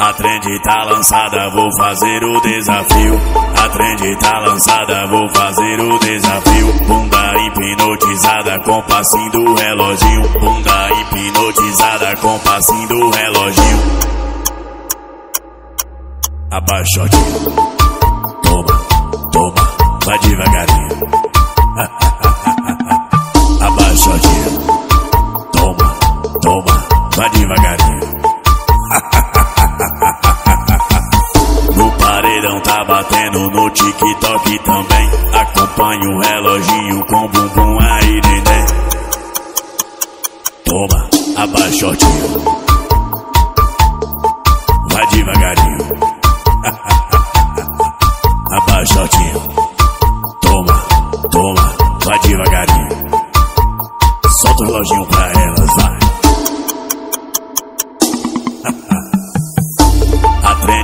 A trend tá lançada, vou fazer o desafio. A trend tá lançada, vou fazer o desafio. Bunda hipnotizada com passinho do reloginho. Bunda hipnotizada com passinho do reloginho. Abaixote. Toma, toma, vai devagarinho. Abaixote. Toma, toma, vai devagarinho. Batendo, no TikTok também. Acompanha o reloginho com bumbum aí, neném. Toma, abaixotinho. Vai devagarinho. Abaixotinho. Toma, toma, vai devagarinho. Solta o reloginho pra elas, vai.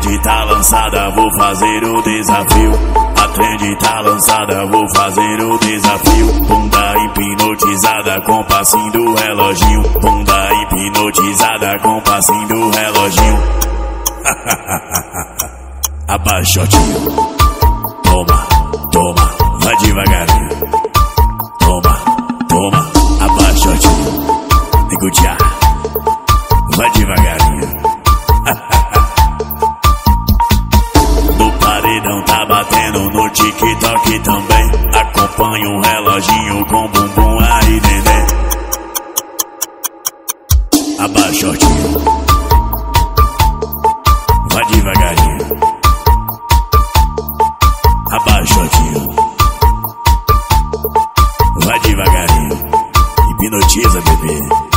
Trend tá lançada, vou fazer o desafio. A trend tá lançada, vou fazer o desafio. Bunda hipnotizada com passinho do reloginho. Bunda hipnotizada com passinho do reloginho. Abaixotinho. Toma, toma, vai devagarinho. Toma, toma, abaixotinho. Negutear. no TikTok também. Acompanhe um reloginho com bumbum aí neném. Abaixa shortinho. Vai devagarinho. Abaixa shortinho. Vai devagarinho. Hipnotiza, bebê.